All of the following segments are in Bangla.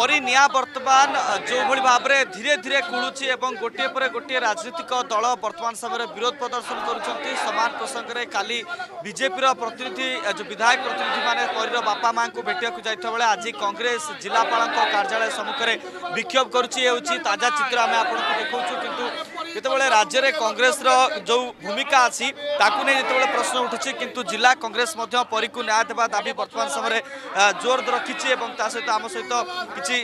পরি নিয়া বর্তমান যেভাবে ভাবে ধীরে ধীরে কুড়ুচি এবং গোটিয়ে পরে গোটিয়ে রাজনৈতিক দল বর্তমান সময় বিরোধ প্রদর্শন করছেন সমান প্রসঙ্গে কালি বিজেপির প্রতিনিধি বিধায়ক প্রতিনিধি মানে পরীর বাপা মা ভেটা যাই বেড়ে আজ কংগ্রেস জেলাপাল কার্যালয় সম্মুখে বিক্ষোভ করছে হচ্ছে তাজা চিত্র আমি আপনার দেখছু কিন্তু যেতবে রাজ্যের কংগ্রেসর যে ভূমিকা আছে তাকে নিয়ে যেতবে প্রশ্ন উঠুছে কিন্তু জেলা কংগ্রেস মধ্য পরীক্ষু ন্যায় দেওয়া দাবি বর্তমান সময় জোর রক্ষিছে এবং তা সহ আম সহ কিছু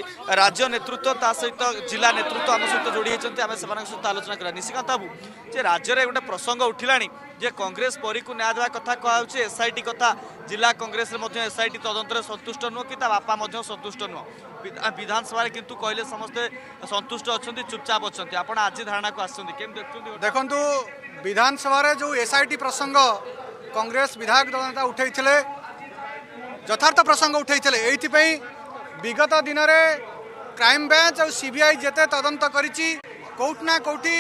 রাজ্য নেতৃত্ব তা সহ জেলা নেতৃত্ব আম সহ যোড়ি হয়েছেন আমি সে আলোচনা করা নিশিকান্ত বাবু যে রাজ্যের গোটে প্রসঙ্গ উঠিলা ଯେ କଂଗ୍ରେସ ପରିକୁ ନ୍ୟାୟ ଦେବା କଥା କୁହାଯାଉଛି ଏସ୍ ଆଇ ଟି କଥା ଜିଲ୍ଲା କଂଗ୍ରେସରେ ମଧ୍ୟ ଏସ୍ ଆଇ ଟି ତଦନ୍ତରେ ସନ୍ତୁଷ୍ଟ ନୁହଁ କି ତା ବାପା ମଧ୍ୟ ସନ୍ତୁଷ୍ଟ ନୁହଁ ବିଧାନସଭାରେ କିନ୍ତୁ କହିଲେ ସମସ୍ତେ ସନ୍ତୁଷ୍ଟ ଅଛନ୍ତି ଚୁପଚାପ ଅଛନ୍ତି ଆପଣ ଆଜି ଧାରଣାକୁ ଆସୁଛନ୍ତି କେମିତି ଦେଖୁଛନ୍ତି ଦେଖନ୍ତୁ ବିଧାନସଭାରେ ଯେଉଁ ଏସ୍ ଆଇ ଟି ପ୍ରସଙ୍ଗ କଂଗ୍ରେସ ବିଧାୟକ ଦଳ ନେତା ଉଠାଇଥିଲେ ଯଥାର୍ଥ ପ୍ରସଙ୍ଗ ଉଠାଇଥିଲେ ଏଇଥିପାଇଁ ବିଗତ ଦିନରେ କ୍ରାଇମବ୍ରାଞ୍ଚ ଆଉ ସିବିଆଇ ଯେତେ ତଦନ୍ତ କରିଛି କେଉଁଠି ନା କେଉଁଠି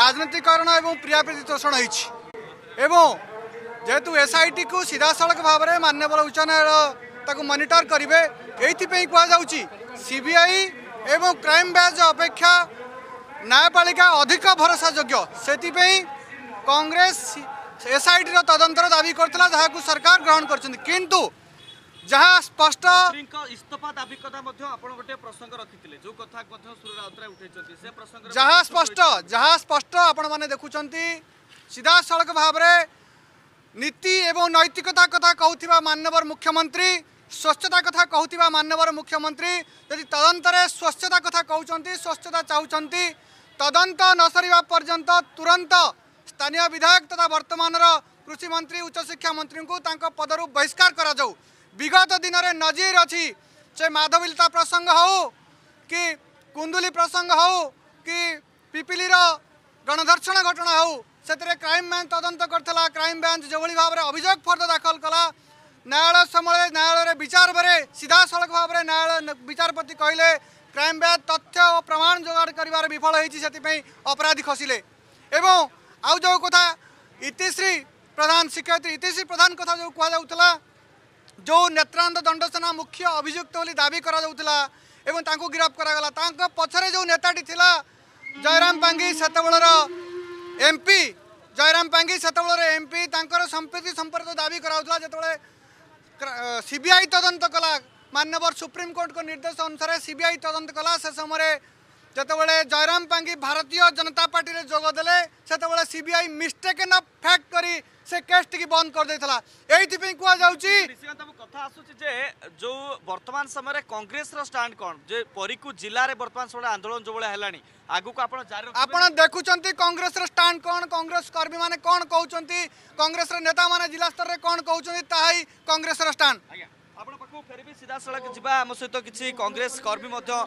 ରାଜନୀତିକରଣ ଏବଂ ପ୍ରିୟାପ୍ରୀତି ତୋଷଣ ହୋଇଛି এবং যেহেতু এসআইটিକୁ ସିଧାସଳଖ ଭାବରେ ମାନ୍ୟବର ଉଚ୍ଚ ନ୍ୟାୟାଳୟ ତାକୁ ମନିଟର କରିବେ ଏଇଥିପାଇଁ କୁହାଯାଉଛି ସିବିଆଇ ଏବଂ କ୍ରାଇମ୍ ବ୍ରାଞ୍ଚ ଅପେକ୍ଷା ନ୍ୟାୟପାଳିକା ଅଧିକ ଭରସାଯୋଗ୍ୟ ସେଥିପାଇଁ କଂଗ୍ରେସ ଏସ୍ଆଇଟିର ତଦନ୍ତର ଦାବି କରିଥିଲା ଯାହାକୁ ସରକାର ଗ୍ରହଣ କରିଛନ୍ତି କିନ୍ତୁ ଯାହା ସ୍ପଷ୍ଟ ଇସ୍ତଫା ଦାବି କଥା ମଧ୍ୟ ଆପଣ ଗୋଟିଏ ପ୍ରସଙ୍ଗ ରଖିଥିଲେ ଯେଉଁ କଥା ମଧ୍ୟ ସୁର ରାଉତରାୟ ଉଠାଇଛନ୍ତି ସେ ପ୍ରସଙ୍ଗ ଯାହା ସ୍ପଷ୍ଟ ଯାହା ସ୍ପଷ୍ଟ ଆପଣମାନେ ଦେଖୁଛନ୍ତି ସିଧାସଳଖ ଭାବରେ ନୀତି ଏବଂ ନୈତିକତା କଥା କହୁଥିବା ମାନ୍ୟବର ମୁଖ୍ୟମନ୍ତ୍ରୀ ସ୍ୱଚ୍ଛତା କଥା କହୁଥିବା ମାନ୍ୟବର ମୁଖ୍ୟମନ୍ତ୍ରୀ ଯଦି ତଦନ୍ତରେ ସ୍ୱଚ୍ଛତା କଥା କହୁଛନ୍ତି ସ୍ୱଚ୍ଛତା ଚାହୁଁଛନ୍ତି ତଦନ୍ତ ନ ସରିବା ପର୍ଯ୍ୟନ୍ତ ତୁରନ୍ତ ସ୍ଥାନୀୟ ବିଧାୟକ ତଥା ବର୍ତ୍ତମାନର କୃଷିମନ୍ତ୍ରୀ ଉଚ୍ଚଶିକ୍ଷା ମନ୍ତ୍ରୀଙ୍କୁ ତାଙ୍କ ପଦରୁ ବହିଷ୍କାର କରାଯାଉ ବିଗତ ଦିନରେ ନଜିର ଅଛି ସେ ମାଧବିଲତା ପ୍ରସଙ୍ଗ ହେଉ କି କୁନ୍ଦୁଲି ପ୍ରସଙ୍ଗ ହେଉ କି ପିପିଲିର ଗଣଧର୍ଷଣ ଘଟଣା ହେଉ ସେଥିରେ କ୍ରାଇମବ୍ରାଞ୍ଚ ତଦନ୍ତ କରିଥିଲା କ୍ରାଇମବ୍ରାଞ୍ଚ ଯେଭଳି ଭାବରେ ଅଭିଯୋଗ ଫର୍ଦ୍ଦ ଦାଖଲ କଲା ନ୍ୟାୟାଳୟ ସମୟରେ ନ୍ୟାୟାଳୟରେ ବିଚାର ପରେ ସିଧାସଳଖ ଭାବରେ ନ୍ୟାୟାଳୟ ବିଚାରପତି କହିଲେ କ୍ରାଇମବ୍ରାଞ୍ଚ ତଥ୍ୟ ଓ ପ୍ରମାଣ ଯୋଗାଡ଼ କରିବାରେ ବିଫଳ ହୋଇଛି ସେଥିପାଇଁ ଅପରାଧୀ ଖସିଲେ ଏବଂ ଆଉ ଯେଉଁ କଥା ଇତିଶ୍ରୀ ପ୍ରଧାନ ଶିକ୍ଷୟତ୍ରୀ ଇତିଶ୍ରୀ ପ୍ରଧାନ କଥା ଯେଉଁ କୁହାଯାଉଥିଲା ଯେଉଁ ନେତ୍ରାନନ୍ଦ ଦଣ୍ଡସେନା ମୁଖ୍ୟ ଅଭିଯୁକ୍ତ ବୋଲି ଦାବି କରାଯାଉଥିଲା ଏବଂ ତାଙ୍କୁ ଗିରଫ କରାଗଲା ତାଙ୍କ ପଛରେ ଯେଉଁ ନେତାଟି ଥିଲା ଜୟରାମ ପାଙ୍ଗି ସେତେବେଳର ଏମ୍ପି জয়রাম পাঙ্গি সেতবেলার এমপি তাঁর সম্পত্তি সম্পর্ক দাবি করা যেতবে সিবিআই তদন্ত কলা মানবর সুপ্রিমকোর্ট নির্দেশ অনুসারে সিবিআই তদন্ত কলা সে সময় যেতবে জয়রাম পাঙ্গি ভারতীয় জনতা পার্টি যোগদেলে সেতবে সিবিআই মিষ্টেকেন অফ ফ্যাক্ট করে সে কেসটি বন্ধ করেদেলা এইপাই কুযাচ্ছে কথা আসুচি যে যে বর্তমান সময় কংগ্রেসর স্টাণ্ড কম যে পরীকু জেলার বর্তমান সময় আন্দোলন যেভাবে হল আগুক আপনার জারি আপনার দেখুম কংগ্রেসর স্টাণ্ড কম কংগ্রেস কর্মী মানে কম কৌন কংগ্রেসর নেতা মানে জেলা স্তরের কম কৌন তাহাই কংগ্রেসর স্টাণ্ড আজ্ঞা ଆପଣ ପାଖକୁ ଫେରିବି ସିଧାସଳଖ ଯିବା ଆମ ସହିତ କିଛି କଂଗ୍ରେସ କର୍ମୀ ମଧ୍ୟ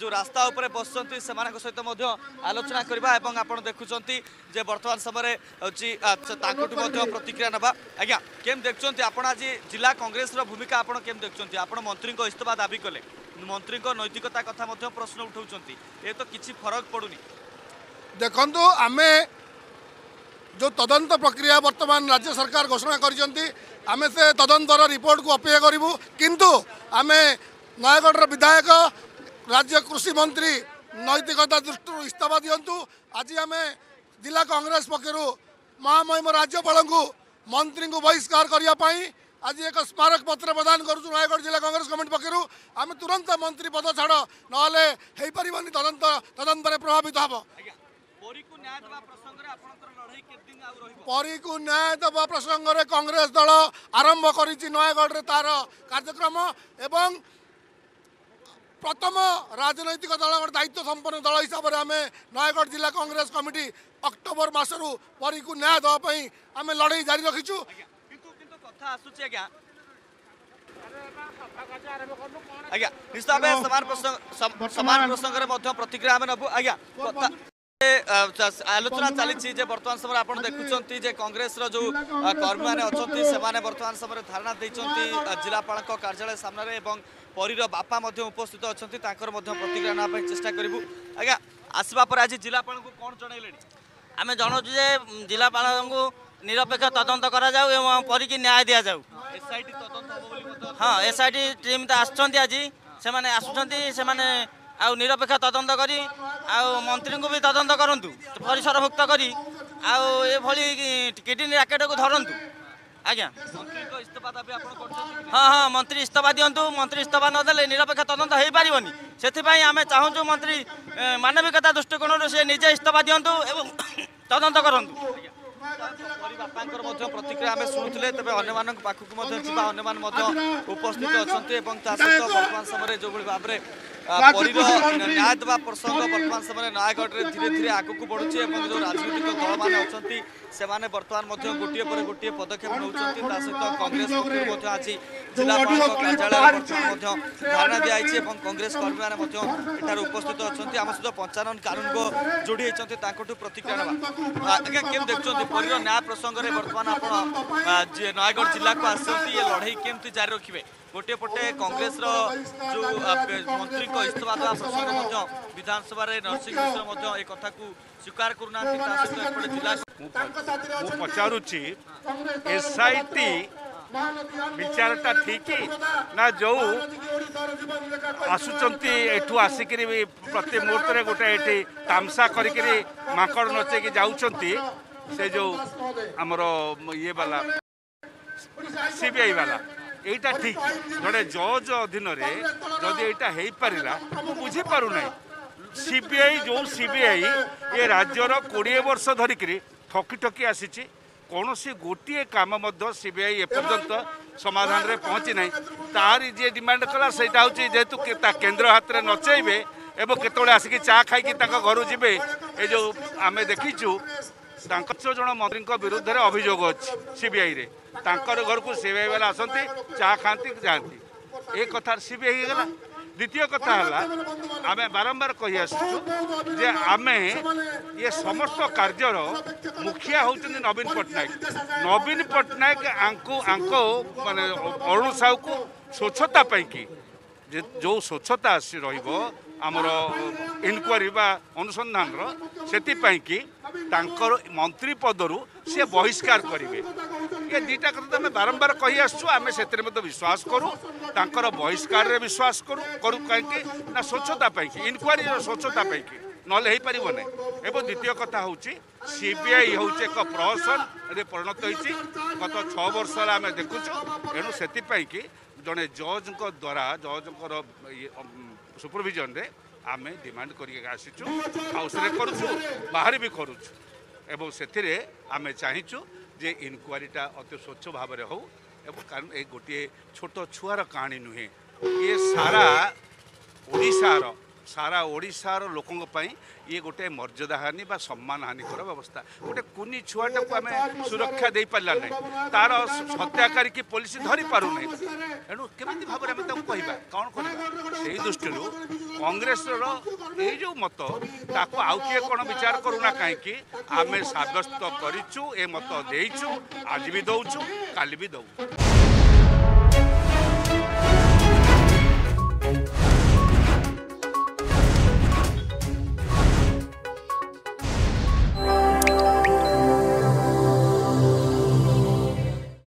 ଯେଉଁ ରାସ୍ତା ଉପରେ ବସିଛନ୍ତି ସେମାନଙ୍କ ସହିତ ମଧ୍ୟ ଆଲୋଚନା କରିବା ଏବଂ ଆପଣ ଦେଖୁଛନ୍ତି ଯେ ବର୍ତ୍ତମାନ ସମୟରେ ହେଉଛି ତାଙ୍କଠୁ ମଧ୍ୟ ପ୍ରତିକ୍ରିୟା ନେବା ଆଜ୍ଞା କେମିତି ଦେଖୁଛନ୍ତି ଆପଣ ଆଜି ଜିଲ୍ଲା କଂଗ୍ରେସର ଭୂମିକା ଆପଣ କେମିତି ଦେଖୁଛନ୍ତି ଆପଣ ମନ୍ତ୍ରୀଙ୍କ ଇସ୍ତଫା ଦାବି କଲେ ମନ୍ତ୍ରୀଙ୍କ ନୈତିକତା କଥା ମଧ୍ୟ ପ୍ରଶ୍ନ ଉଠାଉଛନ୍ତି ଏ ତ କିଛି ଫରକ ପଡ଼ୁନି ଦେଖନ୍ତୁ ଆମେ जो तदन्त प्रक्रिया बर्तमान राज्य सरकार घोषणा से गरिन्छ रिपोर्ट को अपेक्षा गरौँ किंतु आमे नगढर विधायक राज्य कृषि मंत्री नैतिकता दृष्टि इतफा दिन्छु आज आमे कांग्रेस पक्षहरू महामहिम मंत्री राज्यपा मन्त्री बहिष्कारको आज एक स्मारक पत्र प्रदान गर्छु नयगढ जा कङ्ग्रेस कमिटी पक्षहरू आम तुरंत मंत्री पद छाड नहेपारि तद तदन्त प्रभावित हे ପରୀକୁ ନ୍ୟାୟ ଦେବା ପ୍ରସଙ୍ଗରେ କଂଗ୍ରେସ ଦଳ ଆରମ୍ଭ କରିଛି ନୟାଗଡ଼ରେ ତାର କାର୍ଯ୍ୟକ୍ରମ ଏବଂ ପ୍ରଥମ ରାଜନୈତିକ ଦଳ ଗୋଟେ ଦାୟିତ୍ୱ ସମ୍ପନ୍ନ ଦଳ ହିସାବରେ ଆମେ ନୟାଗଡ଼ ଜିଲ୍ଲା କଂଗ୍ରେସ କମିଟି ଅକ୍ଟୋବର ମାସରୁ ପରୀକୁ ନ୍ୟାୟ ଦେବା ପାଇଁ ଆମେ ଲଢ଼େଇ ଜାରି ରଖିଛୁ ଆଜ୍ଞା ନିଶ୍ଚିତ ଭାବେ ସମାନ ପ୍ରସଙ୍ଗ ସମାନ ପ୍ରସଙ୍ଗରେ ମଧ୍ୟ ପ୍ରତିକ୍ରିୟା ଆମେ ନେବୁ ଆଜ୍ଞା আলোচনা চালিছি যে বর্তমান সময় আপনার দেখুম যে কংগ্রেসর যে কর্মী মানে অনেক সে বর্তমান সময় ধারণা দিয়েছেন জেলাপাল কার্যালয় সামনে এবং পরীর বাপা উপস্থিত অনেক তাঁর প্রতিক্রিয়া নেওয়া চেষ্টা করবু আজ্ঞা আসবা পরে আজ জেলাপাল কম জনাইলে আমি জনাওছু যে জেলাপাল নিরপেক্ষ তদন্ত করা যাও এবং পরীকে ন্যায় দিয়া যাও হ্যাঁ এসআইটি টিম তো আসছেন আজ সে আসছেন সে ଆଉ ନିରପେକ୍ଷ ତଦନ୍ତ କରି ଆଉ ମନ୍ତ୍ରୀଙ୍କୁ ବି ତଦନ୍ତ କରନ୍ତୁ ପରିସରଭୁକ୍ତ କରି ଆଉ ଏଭଳି କିଡ଼ନୀ ରାକେଟକୁ ଧରନ୍ତୁ ଆଜ୍ଞା ହଁ ହଁ ମନ୍ତ୍ରୀ ଇସ୍ତଫା ଦିଅନ୍ତୁ ମନ୍ତ୍ରୀ ଇସ୍ତଫା ନଦେଲେ ନିରପେକ୍ଷ ତଦନ୍ତ ହୋଇପାରିବନି ସେଥିପାଇଁ ଆମେ ଚାହୁଁଛୁ ମନ୍ତ୍ରୀ ମାନବିକତା ଦୃଷ୍ଟିକୋଣରୁ ସେ ନିଜେ ଇସ୍ତଫା ଦିଅନ୍ତୁ ଏବଂ ତଦନ୍ତ କରନ୍ତୁ ବାପାଙ୍କର ମଧ୍ୟ ପ୍ରତିକ୍ରିୟା ଆମେ ଶୁଣୁଥିଲେ ତେବେ ଅନ୍ୟମାନଙ୍କ ପାଖକୁ ମଧ୍ୟ ଯିବା ଅନ୍ୟମାନେ ମଧ୍ୟ ଉପସ୍ଥିତ ଅଛନ୍ତି ଏବଂ ତା ସହିତ ବର୍ତ୍ତମାନ ସମୟରେ ଯେଉଁଭଳି ଭାବରେ न्याय देवा प्रसङ्ग बर्तमान सेवा नयगढले धी धीर आगको बढुछ एउटा राजनैतिक परे अर्थ बर्तमान गोटिएर गोटी पदक्षेप कङ्ग्रेस पक्ष आज তো মডুলো ক্লিক পারিছে জানাইছে এবং কংগ্রেস কৰিমাৰ মাজম এতাৰ উপস্থিত আছে আমি সুধ পঞ্জাৰণ কানুনক জড়িত হৈ আছে তাকটো প্ৰতিক্ৰিয়া কৰা একে কিম দেখছতি পৰিৰ ন্যায় প্ৰসংগৰে বৰ্তমান আপা আজি নায়কৰ জিলাকো আসতি এই লঢ়াই কেমতে জاري ৰাখিবে গোটে পটে কংগ্ৰেছৰ যো আপে মন্ত্রীক ইস্তৱাক্লা শাসনৰ মাজম বিধানসভারে নৰসিংহ কৃষ্ণৰ মাজম এই কথাক স্বীকাৰ কৰনাৰ কথা তাকো জিলাৰ তাকৰ সাথীৰ আছে এসআইটি ବିଚାରଟା ଠିକ୍ ନା ଯେଉଁ ଆସୁଛନ୍ତି ଏଠୁ ଆସିକିରି ବି ପ୍ରତି ମୁହୂର୍ତ୍ତରେ ଗୋଟେ ଏଠି ତାମସା କରିକିରି ମାଙ୍କଡ଼ ନଚେଇକି ଯାଉଛନ୍ତି ସେ ଯେଉଁ ଆମର ଇଏ ବାଲା ସିବିଆଇ ବାଲା ଏଇଟା ଠିକ୍ ଜଣେ ଜଜ୍ ଅଧୀନରେ ଯଦି ଏଇଟା ହେଇପାରିଲା ମୁଁ ବୁଝିପାରୁନାହିଁ ସିବିଆଇ ଯେଉଁ ସିବିଆଇ ଏ ରାଜ୍ୟର କୋଡ଼ିଏ ବର୍ଷ ଧରିକିରି ଠକି ଠକି ଆସିଛି କୌଣସି ଗୋଟିଏ କାମ ମଧ୍ୟ ସିବିଆଇ ଏପର୍ଯ୍ୟନ୍ତ ସମାଧାନରେ ପହଞ୍ଚି ନାହିଁ ତାରି ଯିଏ ଡିମାଣ୍ଡ କଲା ସେଇଟା ହେଉଛି ଯେହେତୁ ତା କେନ୍ଦ୍ର ହାତରେ ନଚେଇବେ ଏବଂ କେତେବେଳେ ଆସିକି ଚା ଖାଇକି ତାଙ୍କ ଘରୁ ଯିବେ ଏ ଯେଉଁ ଆମେ ଦେଖିଛୁ ତାଙ୍କ ଜଣ ମନ୍ତ୍ରୀଙ୍କ ବିରୁଦ୍ଧରେ ଅଭିଯୋଗ ଅଛି ସିବିଆଇରେ ତାଙ୍କର ଘରକୁ ସିବିଆଇ ବାଲା ଆସନ୍ତି ଚା ଖାଆନ୍ତି ଯାଆନ୍ତି ଏ କଥା ସିବିଆଇ ହେଇଗଲା দ্বিতীয় কথা হলা আমি বারম্বার কহি আসুছু যে আমি ইয়ে সমস্ত কার্যর মুখিয়া হচ্ছেন নবীন পট্টনাক নবীন পট্টনাক আঙ্কু আঙ্ক মানে অরুণ সাউকু স্বচ্ছতা পাইকি যে ଯେଉଁ ସ୍ୱଚ୍ଛତା ଆସି ରହିବ ଆମର ଇନକ୍ୱାରୀ ବା ଅନୁସନ୍ଧାନର ସେଥିପାଇଁକି ତାଙ୍କର ମନ୍ତ୍ରୀ ପଦରୁ ସିଏ ବହିଷ୍କାର କରିବେ ଏ ଦୁଇଟା କଥା ତ ଆମେ ବାରମ୍ବାର କହି ଆସିଛୁ ଆମେ ସେଥିରେ ମଧ୍ୟ ବିଶ୍ୱାସ କରୁ ତାଙ୍କର ବହିଷ୍କାରରେ ବିଶ୍ୱାସ କରୁ କରୁ କାହିଁକି ନା ସ୍ୱଚ୍ଛତା ପାଇଁକି ଇନକ୍ୱାରୀର ସ୍ୱଚ୍ଛତା ପାଇଁକି ନହେଲେ ହେଇପାରିବ ନାହିଁ ଏବଂ ଦ୍ୱିତୀୟ କଥା ହେଉଛି ସି ବି ଆଇ ହେଉଛି ଏକ ପ୍ରହସନରେ ପରିଣତ ହେଇଛି ଗତ ଛଅ ବର୍ଷ ହେଲା ଆମେ ଦେଖୁଛୁ ଏଣୁ ସେଥିପାଇଁକି ଜଣେ ଜଜ୍ଙ୍କ ଦ୍ୱାରା ଜଜ୍ଙ୍କର ସୁପରଭିଜନରେ ଆମେ ଡିମାଣ୍ଡ କରିକି ଆସିଛୁ ହାଉସ୍ରେ କରୁଛୁ ବାହାରେ ବି କରୁଛୁ ଏବଂ ସେଥିରେ ଆମେ ଚାହିଁଛୁ ଯେ ଇନକ୍ୱାରିଟା ଅତି ସ୍ୱଚ୍ଛ ଭାବରେ ହେଉ ଏବଂ କାରଣ ଏ ଗୋଟିଏ ଛୋଟ ଛୁଆର କାହାଣୀ ନୁହେଁ ଏ ସାରା ଓଡ଼ିଶାର ସାରା ଓଡ଼ିଶାର ଲୋକଙ୍କ ପାଇଁ ଇଏ ଗୋଟେ ମର୍ଯ୍ୟାଦା ହାନି ବା ସମ୍ମାନ ହାନିକର ବ୍ୟବସ୍ଥା ଗୋଟେ କୁନି ଛୁଆଟାକୁ ଆମେ ସୁରକ୍ଷା ଦେଇପାରିଲା ନାହିଁ ତାର ହତ୍ୟାକାରୀ କି ପୋଲିସ ଧରିପାରୁନାହିଁ ଏଣୁ କେମିତି ଭାବରେ ଆମେ ତାକୁ କହିବା କ'ଣ କରିବା ସେଇ ଦୃଷ୍ଟିରୁ କଂଗ୍ରେସର ଏଇ ଯେଉଁ ମତ ତାକୁ ଆଉ କିଏ କ'ଣ ବିଚାର କରୁନା କାହିଁକି ଆମେ ସାବ୍ୟସ୍ତ କରିଛୁ ଏ ମତ ଦେଇଛୁ ଆଜି ବି ଦେଉଛୁ କାଲି ବି ଦେଉଛୁ